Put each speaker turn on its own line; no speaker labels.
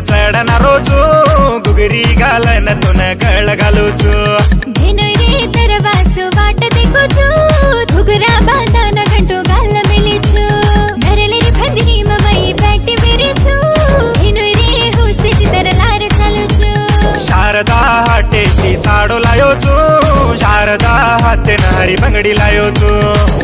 चढन रोजु गुगरी गालन तुन गळ घालुछु
घेनोरे तरवासु वाट देखुछु घुघरा बाँधन घन्टो गाल्न मिलेछु नरलेरी फन्दी ममै ब्याटी मेरेछु घेनोरे हुसे चितर लार चालुछु
शारदा हाटेची साडो लायो छु शारदा हातेन हरी बंगडी लायो छु